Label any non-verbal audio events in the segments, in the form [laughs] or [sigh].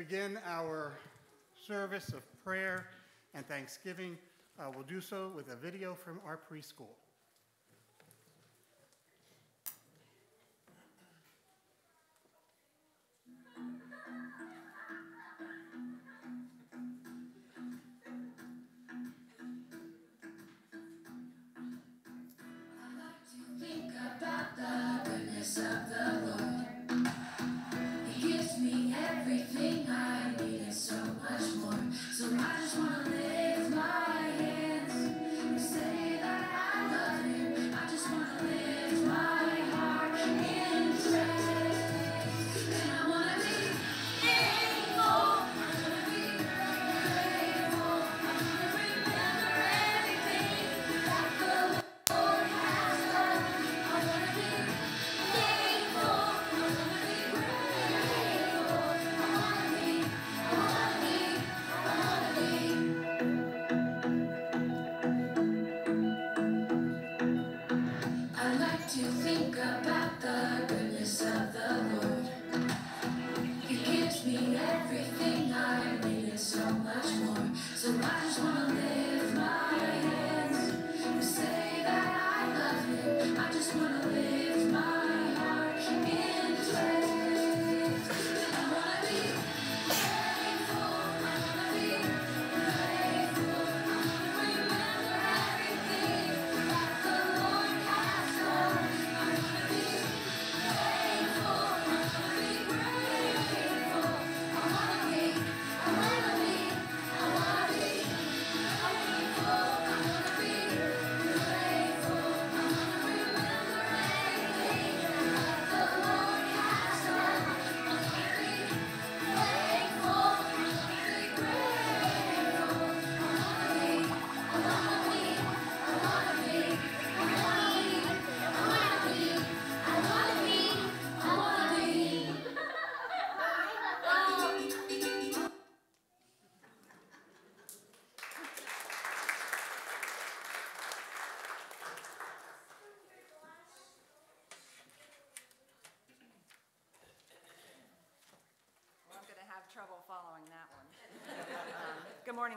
begin our service of prayer and thanksgiving, uh, we'll do so with a video from our preschool.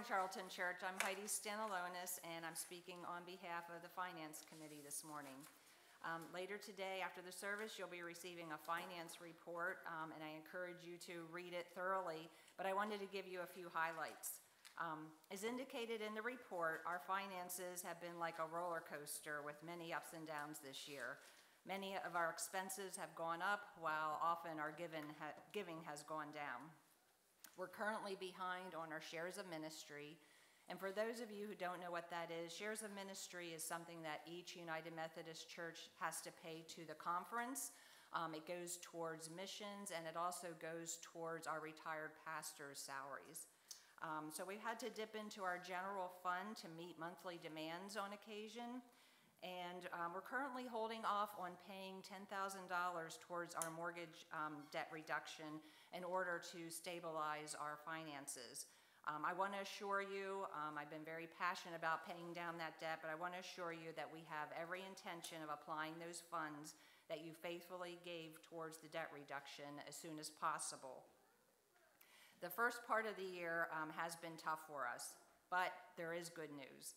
Charlton Church. I'm Heidi Stanalonis, and I'm speaking on behalf of the Finance Committee this morning. Um, later today, after the service, you'll be receiving a finance report, um, and I encourage you to read it thoroughly, but I wanted to give you a few highlights. Um, as indicated in the report, our finances have been like a roller coaster with many ups and downs this year. Many of our expenses have gone up, while often our ha giving has gone down. We're currently behind on our shares of ministry. And for those of you who don't know what that is, shares of ministry is something that each United Methodist Church has to pay to the conference. Um, it goes towards missions and it also goes towards our retired pastors' salaries. Um, so we've had to dip into our general fund to meet monthly demands on occasion. And um, we're currently holding off on paying $10,000 towards our mortgage um, debt reduction in order to stabilize our finances. Um, I want to assure you, um, I've been very passionate about paying down that debt, but I want to assure you that we have every intention of applying those funds that you faithfully gave towards the debt reduction as soon as possible. The first part of the year um, has been tough for us, but there is good news.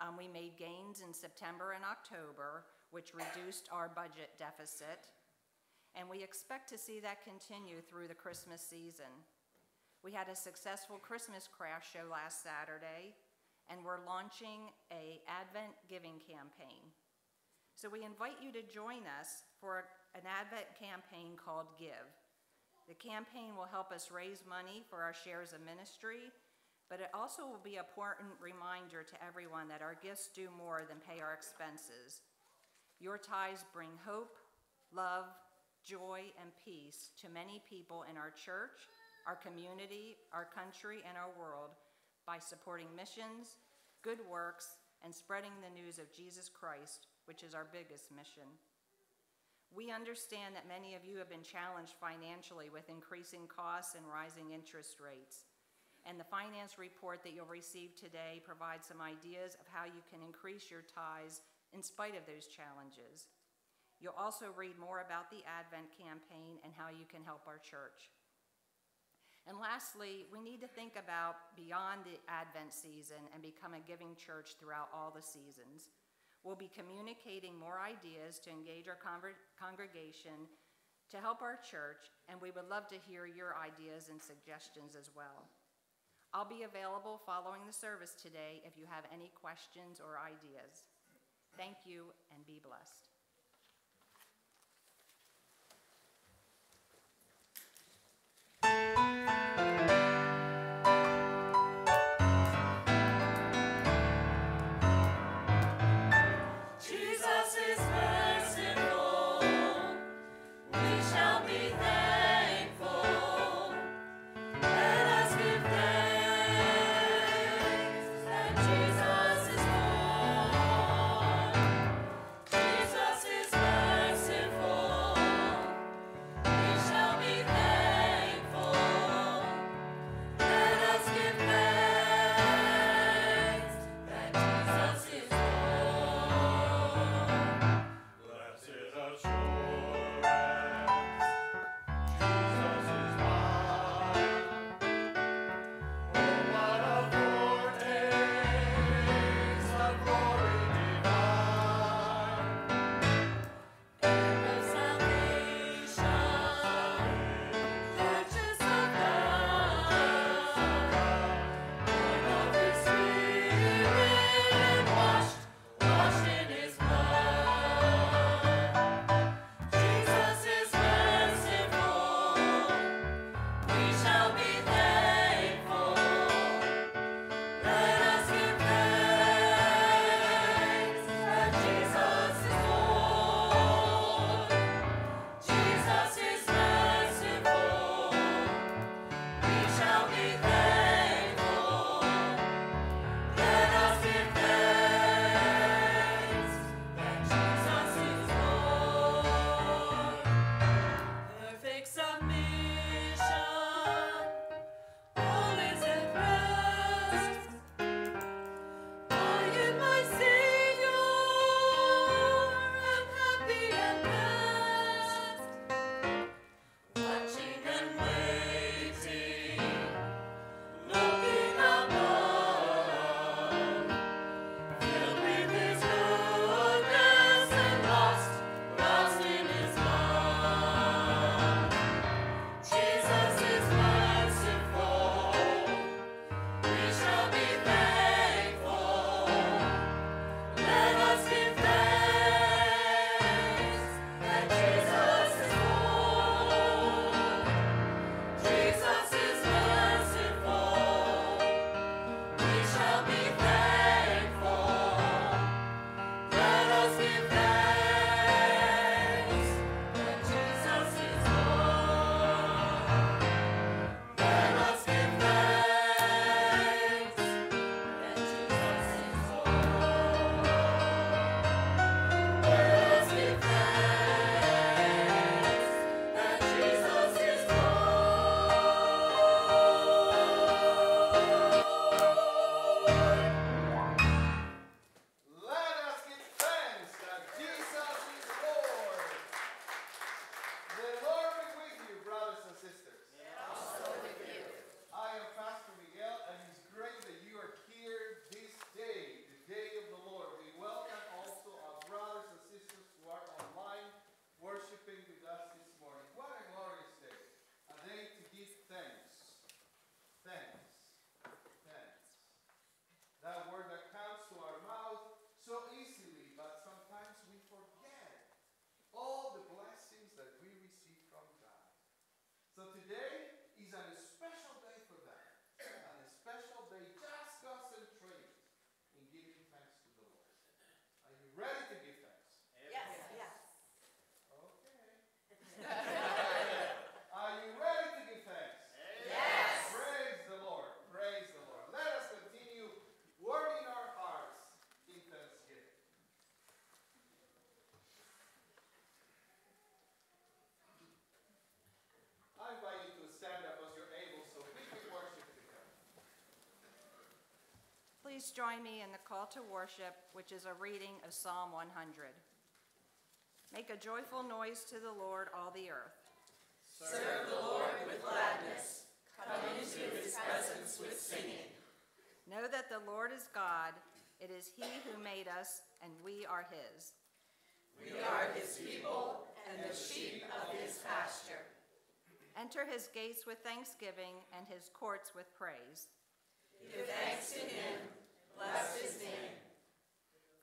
Um, we made gains in September and October, which reduced our budget deficit, and we expect to see that continue through the Christmas season. We had a successful Christmas craft show last Saturday, and we're launching a Advent giving campaign. So we invite you to join us for an Advent campaign called Give. The campaign will help us raise money for our shares of ministry but it also will be an important reminder to everyone that our gifts do more than pay our expenses. Your tithes bring hope, love, joy, and peace to many people in our church, our community, our country, and our world by supporting missions, good works, and spreading the news of Jesus Christ, which is our biggest mission. We understand that many of you have been challenged financially with increasing costs and rising interest rates and the finance report that you'll receive today provides some ideas of how you can increase your ties in spite of those challenges. You'll also read more about the Advent campaign and how you can help our church. And lastly, we need to think about beyond the Advent season and become a giving church throughout all the seasons. We'll be communicating more ideas to engage our con congregation, to help our church, and we would love to hear your ideas and suggestions as well. I'll be available following the service today if you have any questions or ideas. Thank you and be blessed. please join me in the call to worship, which is a reading of Psalm 100. Make a joyful noise to the Lord, all the earth. Serve the Lord with gladness. Come into his presence with singing. Know that the Lord is God. It is he who made us, and we are his. We are his people and the sheep of his pasture. Enter his gates with thanksgiving and his courts with praise. Give thanks to him Bless His name.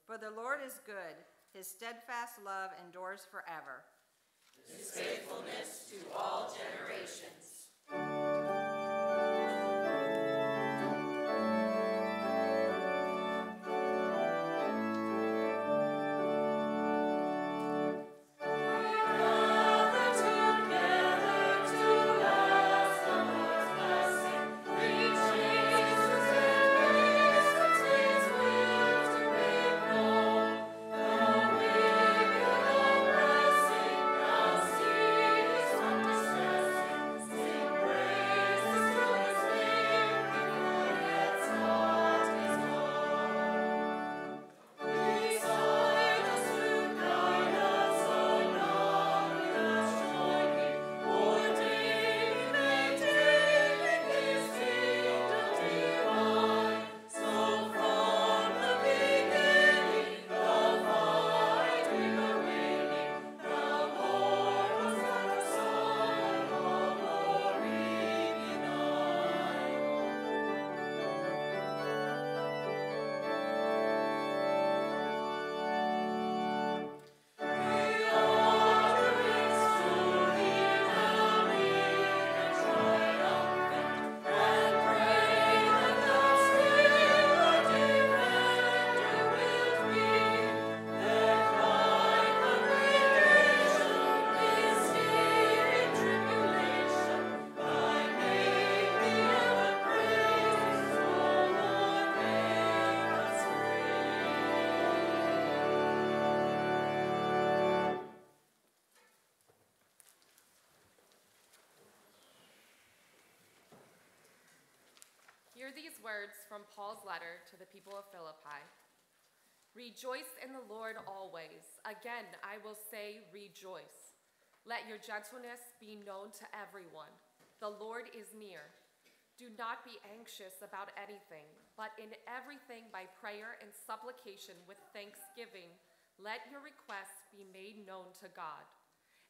For the Lord is good. His steadfast love endures forever. Hear these words from Paul's letter to the people of Philippi. Rejoice in the Lord always. Again, I will say, rejoice. Let your gentleness be known to everyone. The Lord is near. Do not be anxious about anything, but in everything by prayer and supplication with thanksgiving, let your requests be made known to God.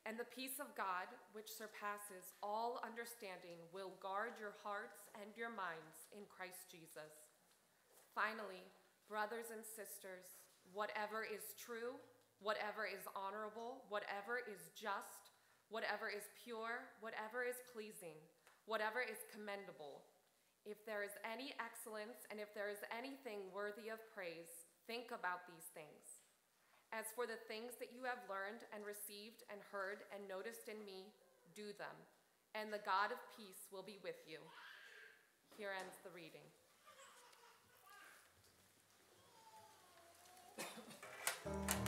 And the peace of God, which surpasses all understanding, will guard your hearts and your minds in Christ Jesus. Finally, brothers and sisters, whatever is true, whatever is honorable, whatever is just, whatever is pure, whatever is pleasing, whatever is commendable, if there is any excellence and if there is anything worthy of praise, think about these things. As for the things that you have learned and received and heard and noticed in me, do them, and the God of peace will be with you. Here ends the reading. [laughs]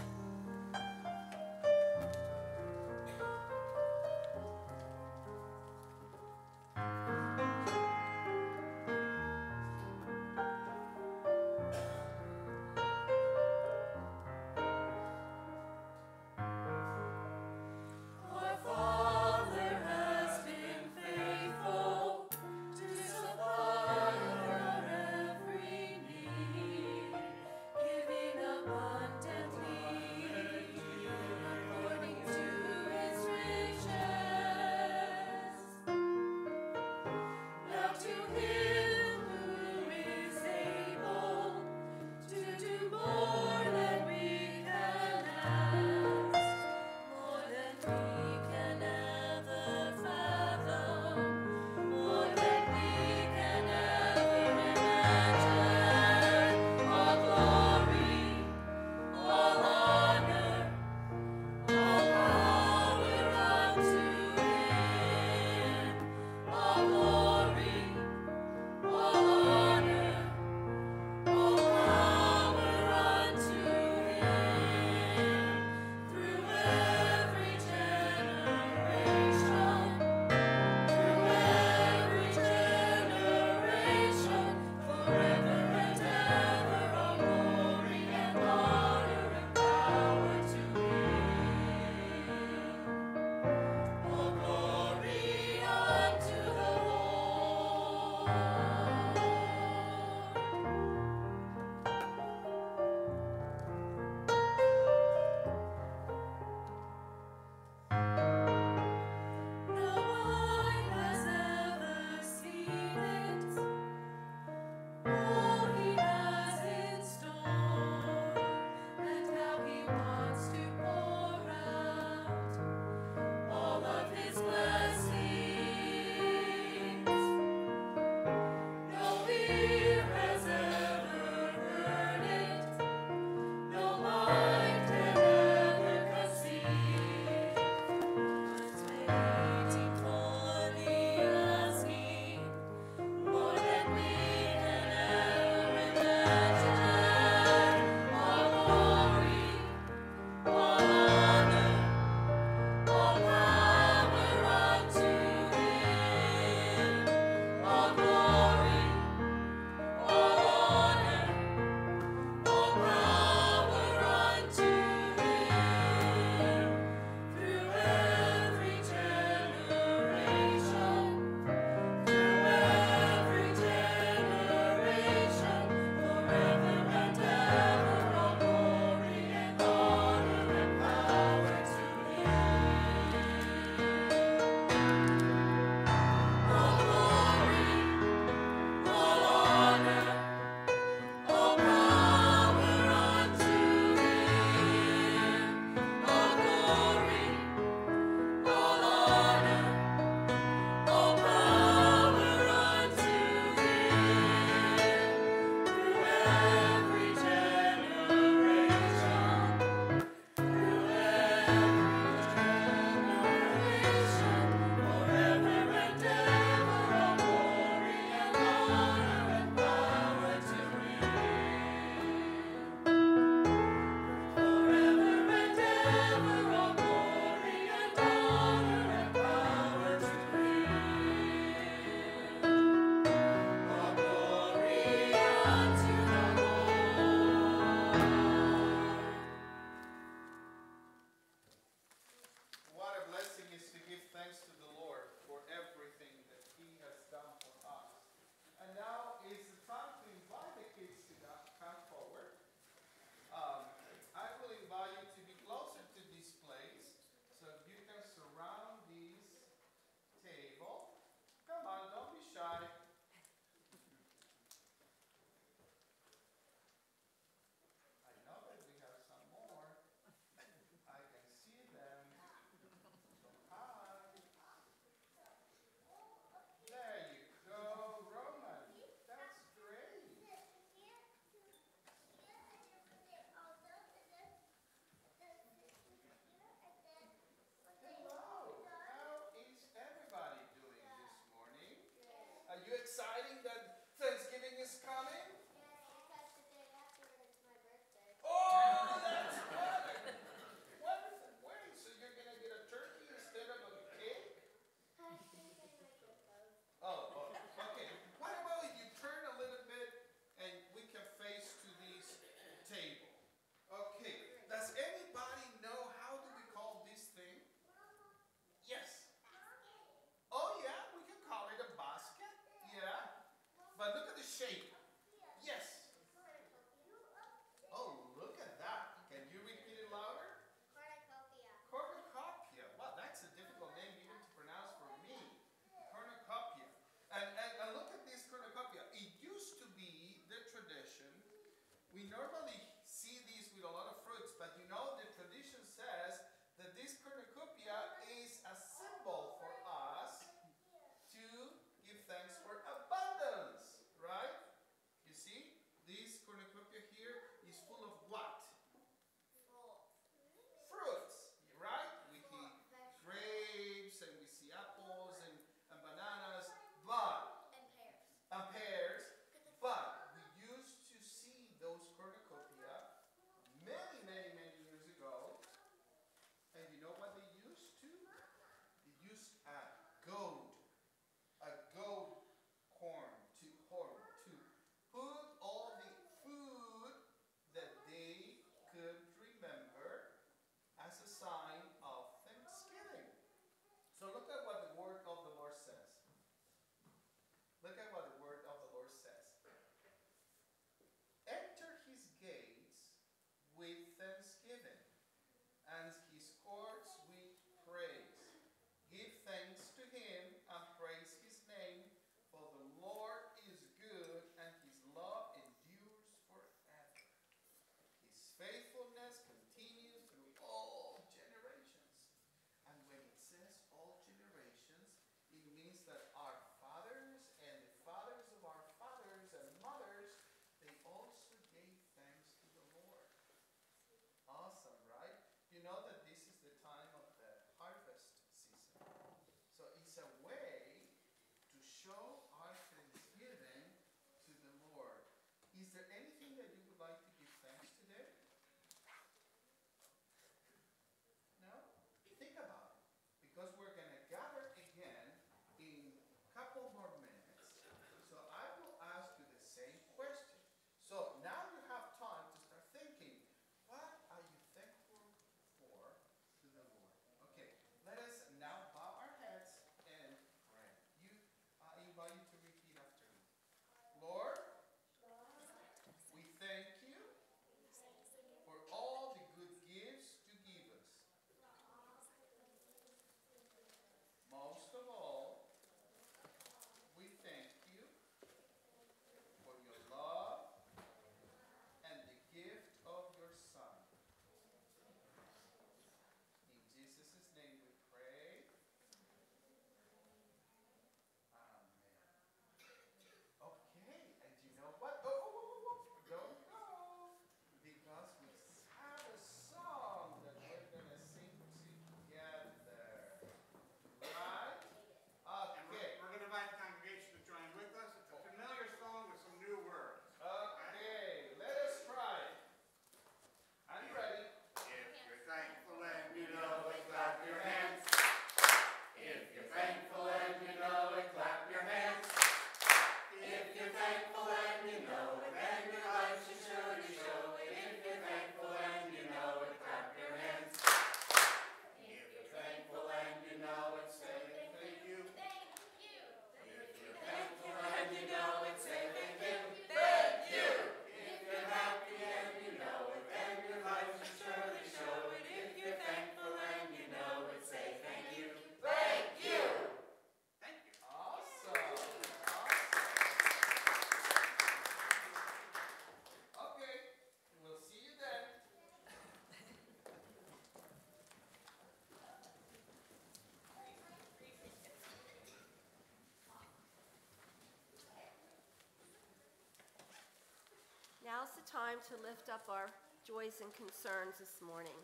The time to lift up our joys and concerns this morning.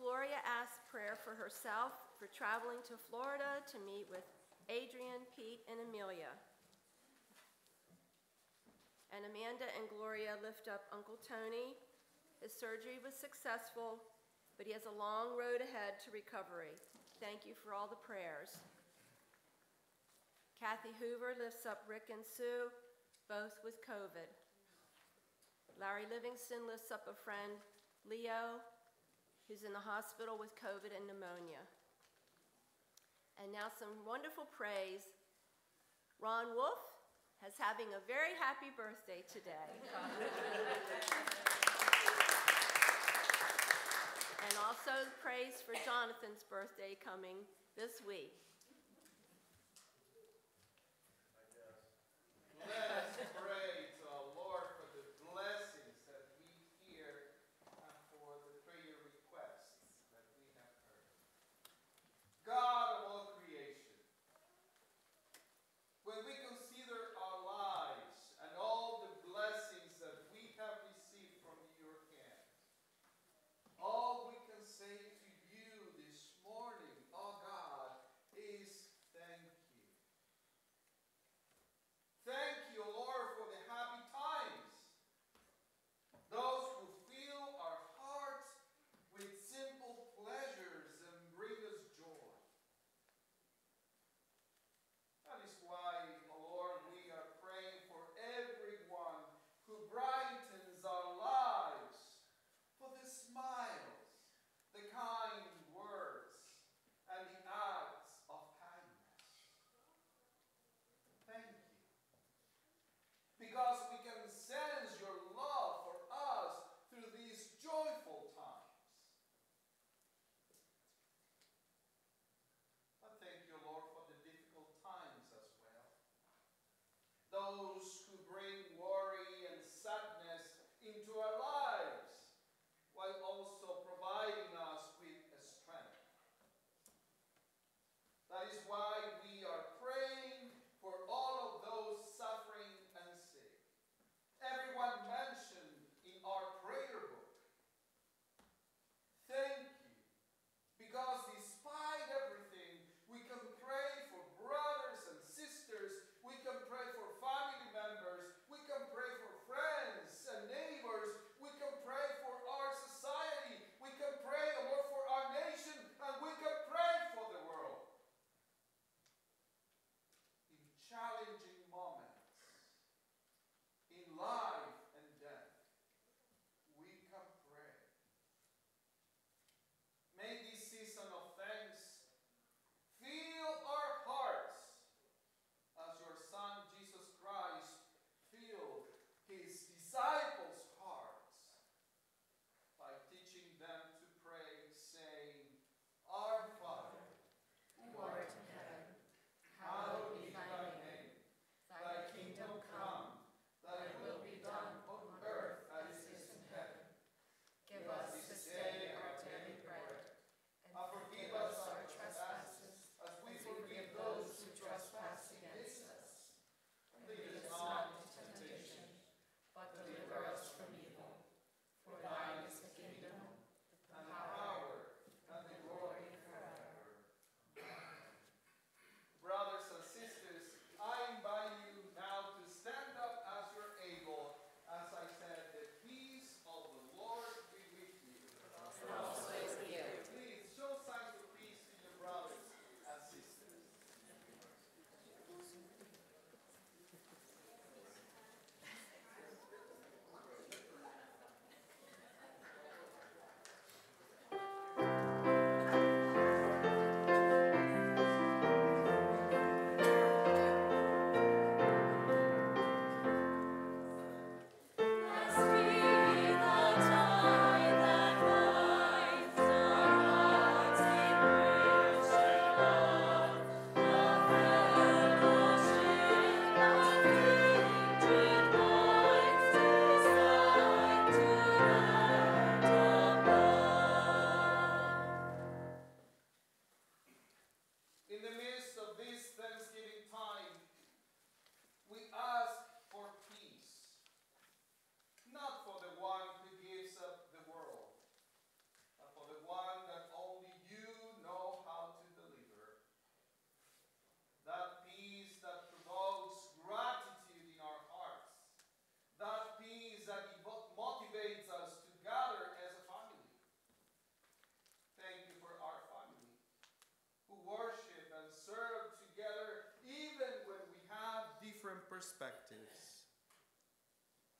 Gloria asked prayer for herself for traveling to Florida to meet with Adrian, Pete, and Amelia. And Amanda and Gloria lift up Uncle Tony. His surgery was successful, but he has a long road ahead to recovery. Thank you for all the prayers. Kathy Hoover lifts up Rick and Sue, both with COVID. Larry Livingston lifts up a friend, Leo, who's in the hospital with COVID and pneumonia. And now some wonderful praise. Ron Wolf is having a very happy birthday today. [laughs] and also praise for Jonathan's birthday coming this week.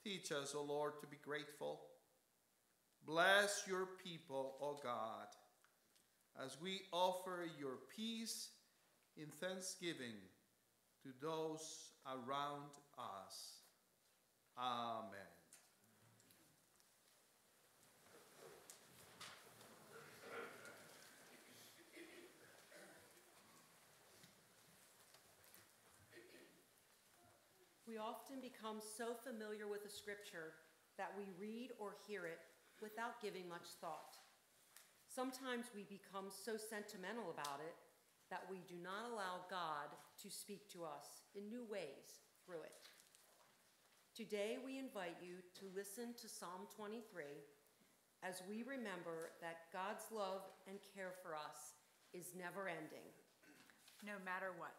Teach us, O Lord, to be grateful. Bless your people, O God, as we offer your peace in thanksgiving to those around us. Amen. We often become so familiar with a scripture that we read or hear it without giving much thought. Sometimes we become so sentimental about it that we do not allow God to speak to us in new ways through it. Today, we invite you to listen to Psalm 23 as we remember that God's love and care for us is never ending. No matter what,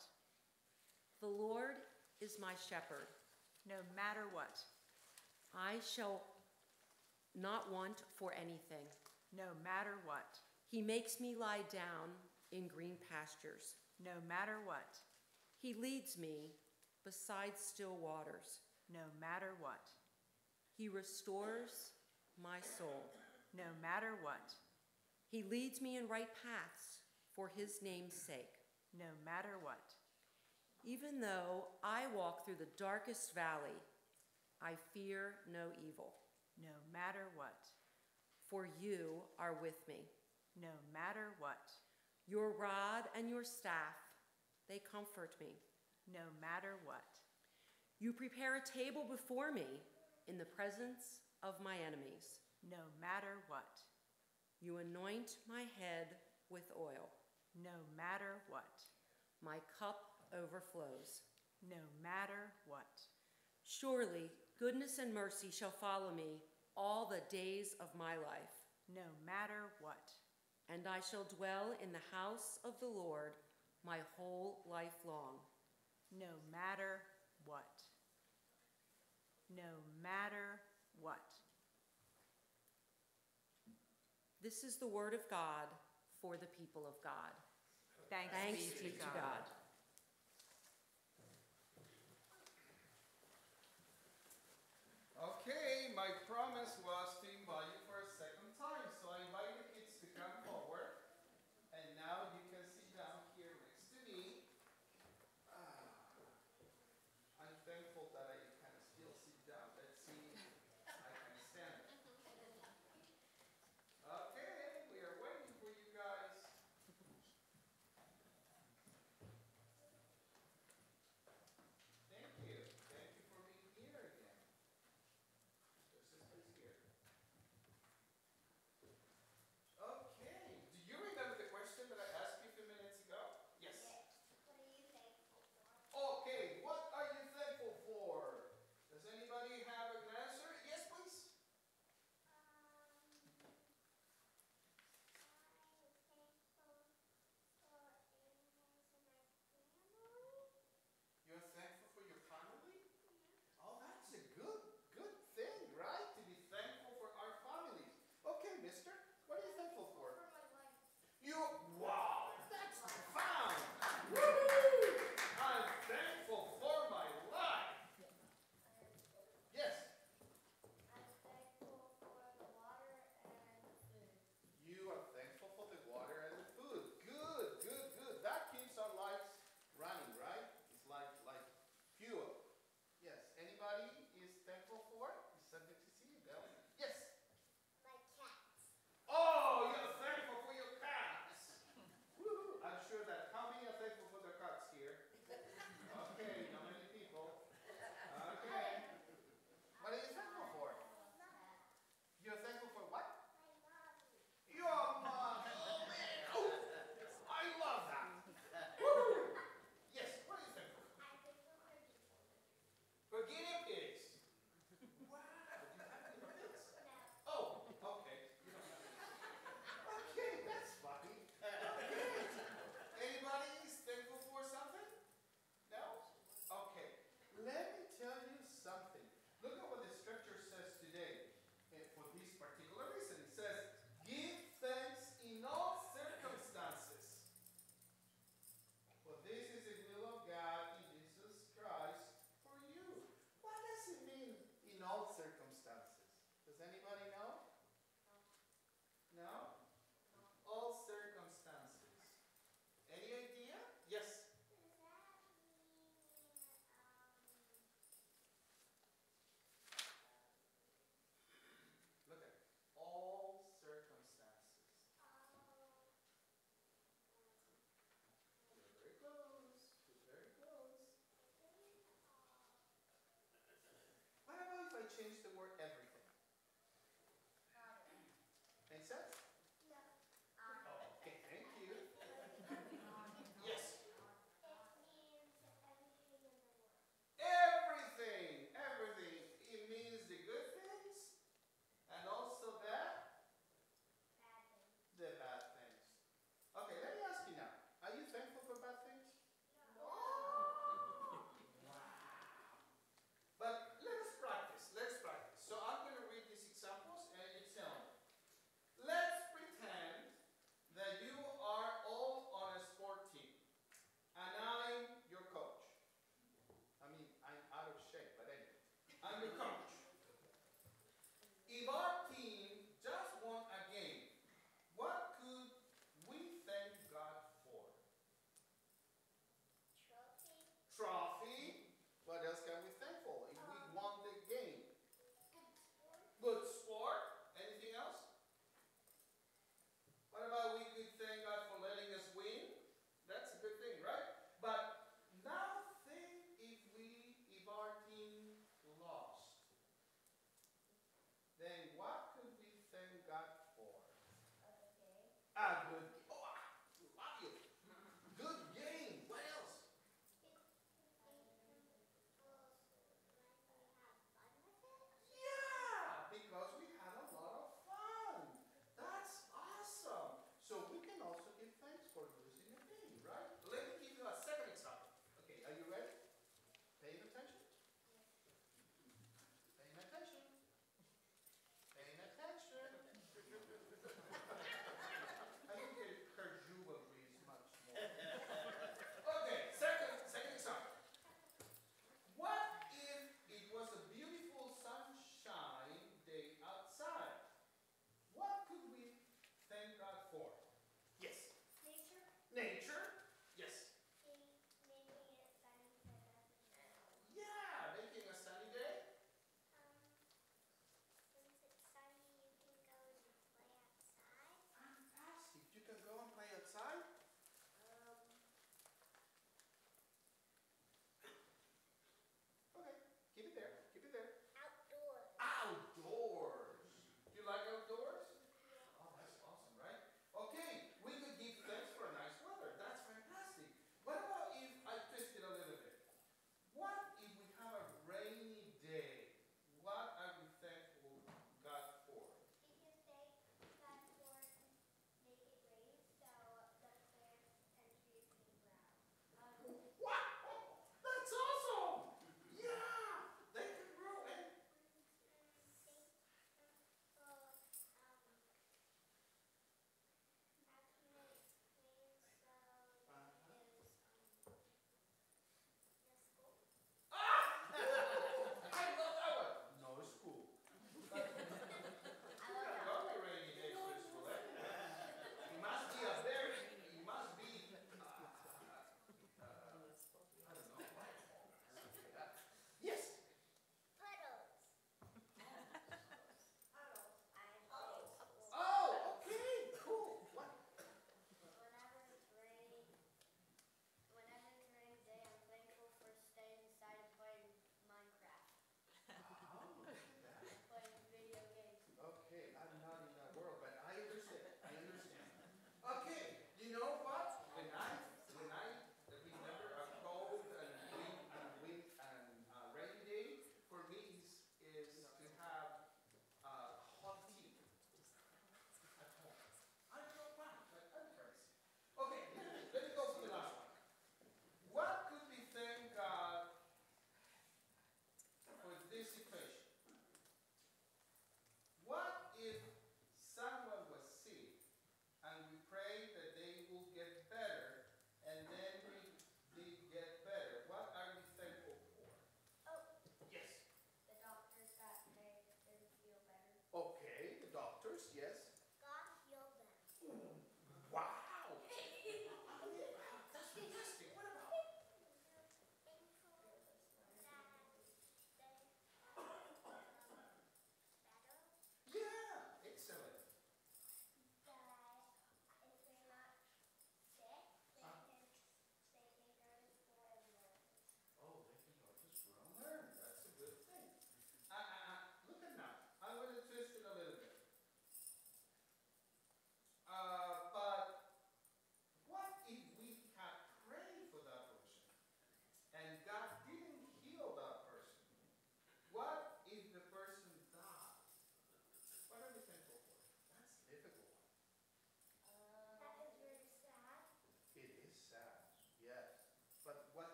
The Lord is my shepherd. no matter what, I shall not want for anything. no matter what, He makes me lie down in green pastures. no matter what, He leads me beside still waters. no matter what, He restores my soul. no matter what, He leads me in right paths for His name's sake. no matter what, Even though I walk through the darkest valley, I fear no evil, no matter what, for you are with me. no matter what, Your rod and your staff, they comfort me. no matter what, You prepare a table before me in the presence of my enemies. no matter what, You anoint my head with oil. no matter what, My cup overflows. no matter what, Surely goodness and mercy shall follow me all the days of my life, no matter what, and I shall dwell in the house of the Lord my whole life long. no matter what, no matter what. This is the word of God for the people of God. Thanks, Thanks be to God. Okay, my promise was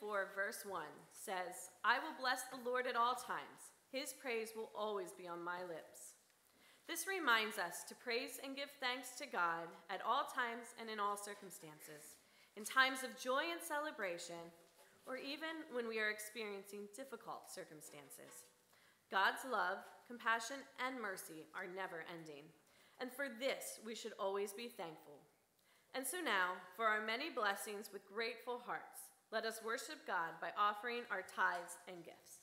104, verse 1 says, I will bless the Lord at all times. His praise will always be on my lips. This reminds us to praise and give thanks to God at all times and in all circumstances, in times of joy and celebration, or even when we are experiencing difficult circumstances. God's love, compassion, and mercy are never ending, and for this we should always be thankful. And so now, for our many blessings with grateful hearts, let us worship God by offering our tithes and gifts.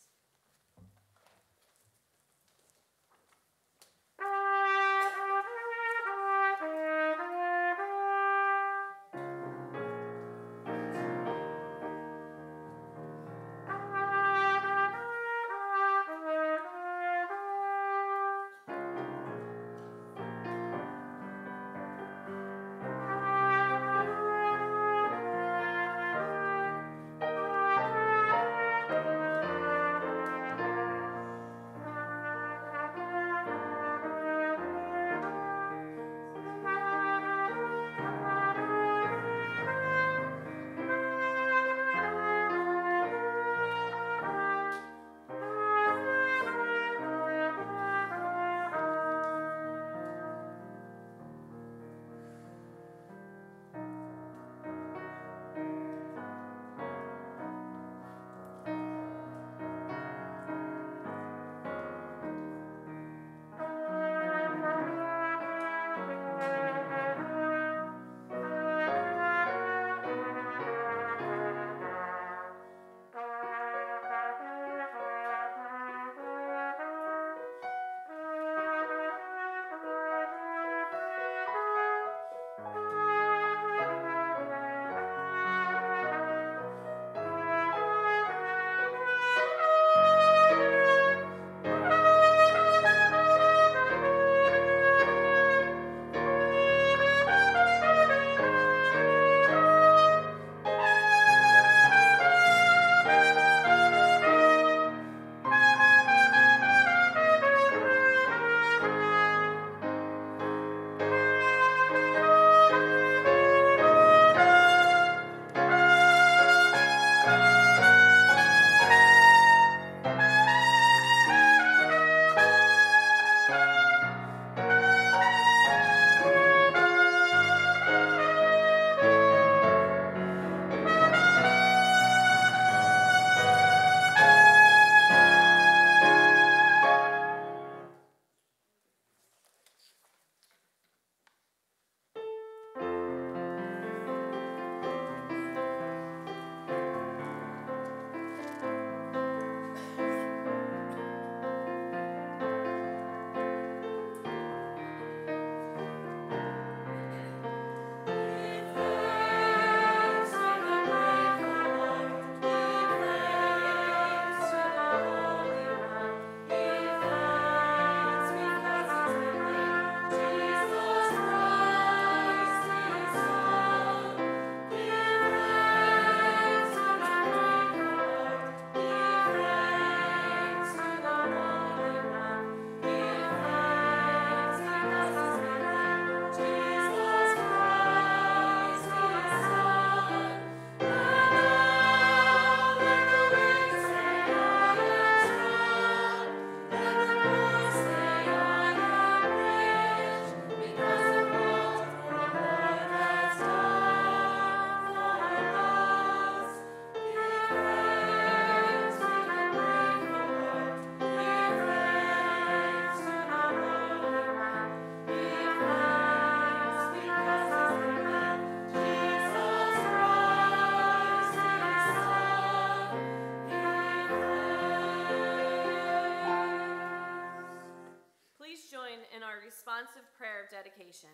Dedication.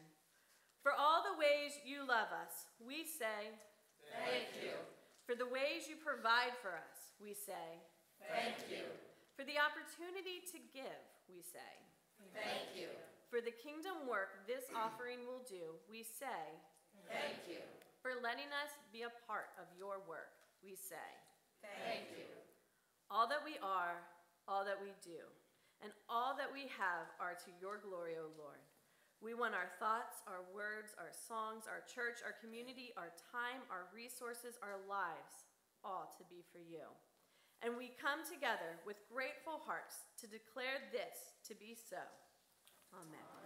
For all the ways you love us, we say, Thank you. For the ways you provide for us, we say, Thank you. For the opportunity to give, we say, Thank you. For the kingdom work this offering will do, we say, Thank you. For letting us be a part of your work, we say, Thank you. All that we are, all that we do, and all that we have are to your glory, O Lord. We want our thoughts, our words, our songs, our church, our community, our time, our resources, our lives, all to be for you. And we come together with grateful hearts to declare this to be so. Amen.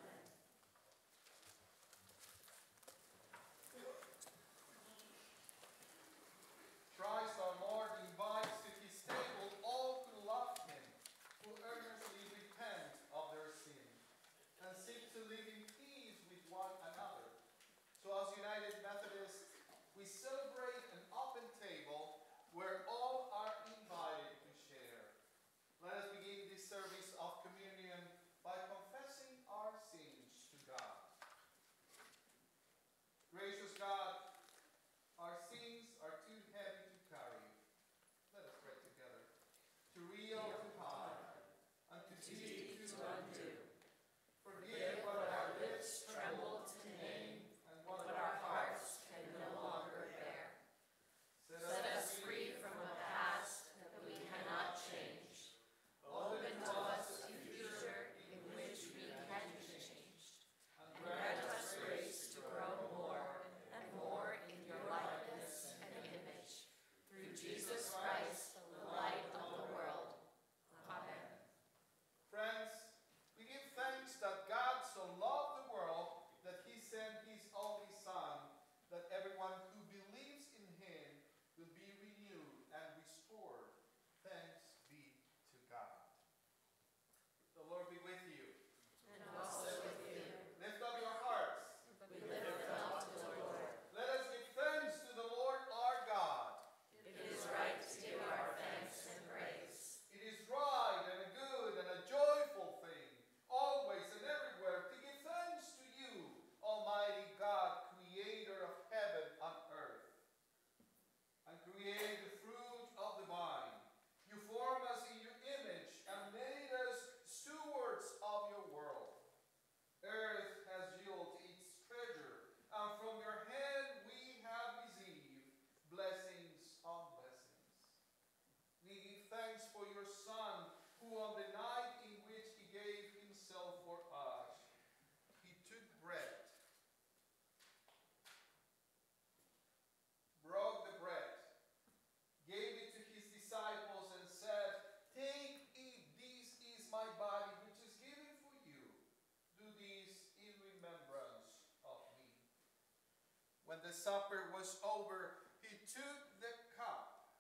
supper was over, he took the cup,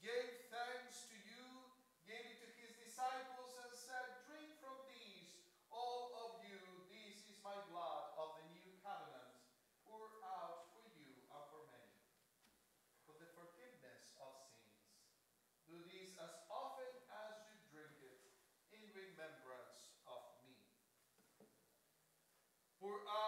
gave thanks to you, gave it to his disciples, and said, Drink from these, all of you. This is my blood of the new covenant, poured out for you and for many, for the forgiveness of sins. Do this as often as you drink it, in remembrance of me. Pour out